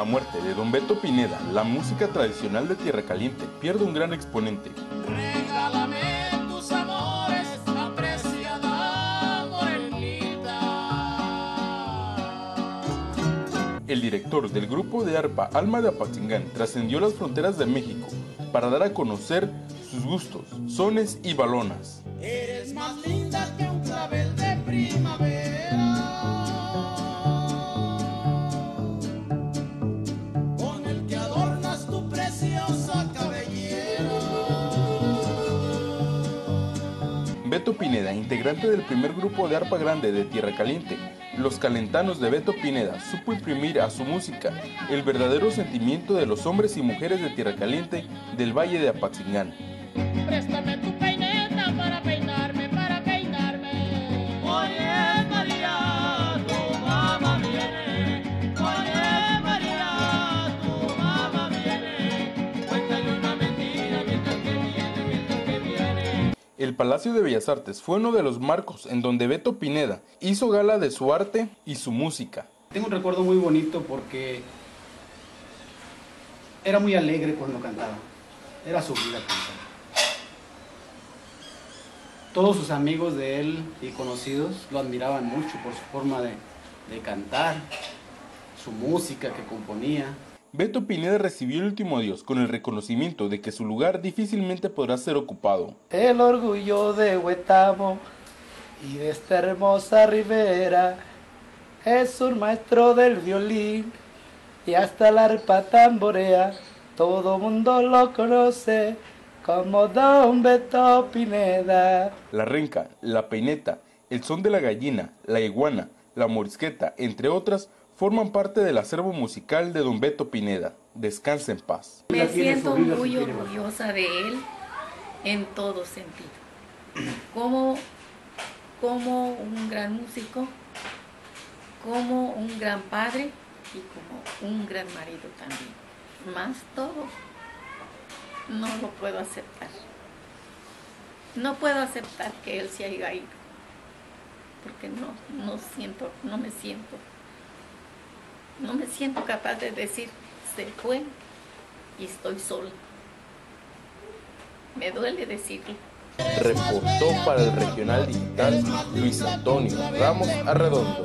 la muerte de don Beto Pineda, la música tradicional de Tierra Caliente pierde un gran exponente. Regálame tus amores, apreciada morenita. El director del grupo de arpa Alma de Apatzingán trascendió las fronteras de México para dar a conocer sus gustos, sones y balonas. Eres más linda Beto Pineda, integrante del primer grupo de arpa grande de Tierra Caliente, los calentanos de Beto Pineda, supo imprimir a su música el verdadero sentimiento de los hombres y mujeres de Tierra Caliente del Valle de Apatzingán. Préstame El Palacio de Bellas Artes fue uno de los marcos en donde Beto Pineda hizo gala de su arte y su música. Tengo un recuerdo muy bonito porque era muy alegre cuando cantaba. Era su vida cantar. Todos sus amigos de él y conocidos lo admiraban mucho por su forma de, de cantar, su música que componía. Beto Pineda recibió el último adiós con el reconocimiento de que su lugar difícilmente podrá ser ocupado. El orgullo de Huetamo y de esta hermosa ribera es un maestro del violín y hasta la arpa tamborea. Todo mundo lo conoce como Don Beto Pineda. La renca, la peineta, el son de la gallina, la iguana, la morisqueta, entre otras, forman parte del acervo musical de don Beto Pineda. Descansa en paz. Me siento muy orgullosa de él en todo sentido. Como, como un gran músico, como un gran padre y como un gran marido también. Más todo, no lo puedo aceptar. No puedo aceptar que él se haya ido. Porque no, no siento, no me siento. No me siento capaz de decir, se fue y estoy sola. Me duele decirlo. Reportó para el regional digital Luis Antonio Ramos Arredondo.